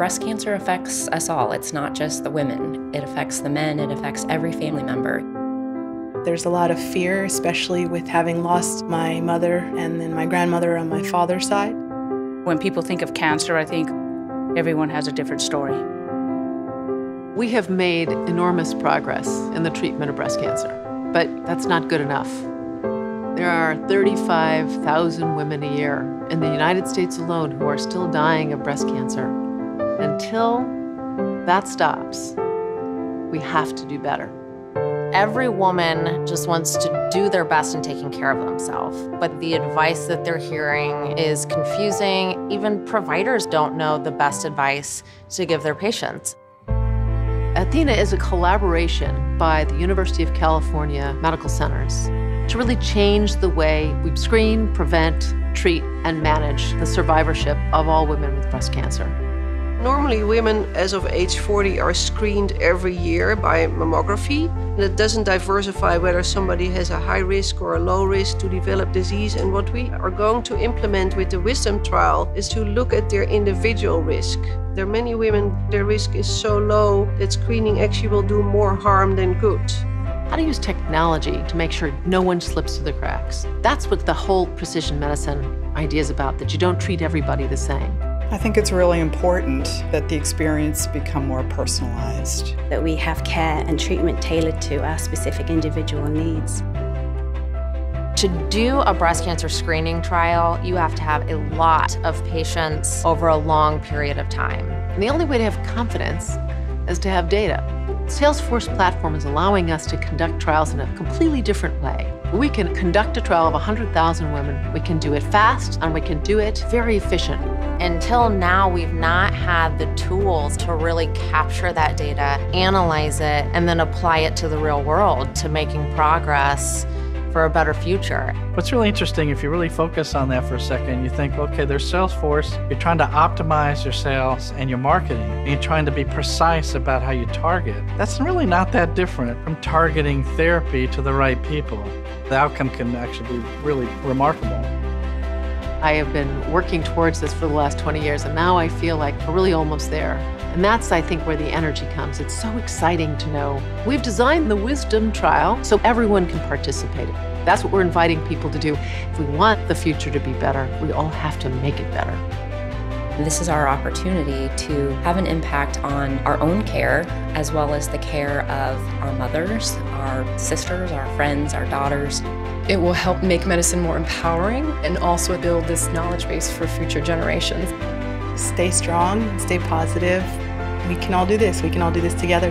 Breast cancer affects us all. It's not just the women, it affects the men, it affects every family member. There's a lot of fear, especially with having lost my mother and then my grandmother on my father's side. When people think of cancer, I think everyone has a different story. We have made enormous progress in the treatment of breast cancer, but that's not good enough. There are 35,000 women a year in the United States alone who are still dying of breast cancer. Until that stops, we have to do better. Every woman just wants to do their best in taking care of themselves, but the advice that they're hearing is confusing. Even providers don't know the best advice to give their patients. Athena is a collaboration by the University of California Medical Centers to really change the way we screen, prevent, treat, and manage the survivorship of all women with breast cancer. Normally, women as of age 40 are screened every year by mammography, and it doesn't diversify whether somebody has a high risk or a low risk to develop disease. And what we are going to implement with the Wisdom trial is to look at their individual risk. There are many women, their risk is so low that screening actually will do more harm than good. How to use technology to make sure no one slips through the cracks. That's what the whole precision medicine idea is about, that you don't treat everybody the same. I think it's really important that the experience become more personalized. That we have care and treatment tailored to our specific individual needs. To do a breast cancer screening trial, you have to have a lot of patients over a long period of time. And the only way to have confidence is to have data. Salesforce platform is allowing us to conduct trials in a completely different way. We can conduct a trial of 100,000 women. We can do it fast and we can do it very efficient. Until now, we've not had the tools to really capture that data, analyze it, and then apply it to the real world to making progress for a better future. What's really interesting, if you really focus on that for a second, you think, okay, there's Salesforce, you're trying to optimize your sales and your marketing, and you're trying to be precise about how you target. That's really not that different from targeting therapy to the right people. The outcome can actually be really remarkable. I have been working towards this for the last 20 years, and now I feel like we're really almost there. And that's, I think, where the energy comes. It's so exciting to know. We've designed the Wisdom Trial so everyone can participate. That's what we're inviting people to do. If we want the future to be better, we all have to make it better. This is our opportunity to have an impact on our own care as well as the care of our mothers, our sisters, our friends, our daughters. It will help make medicine more empowering and also build this knowledge base for future generations. Stay strong, stay positive. We can all do this. We can all do this together.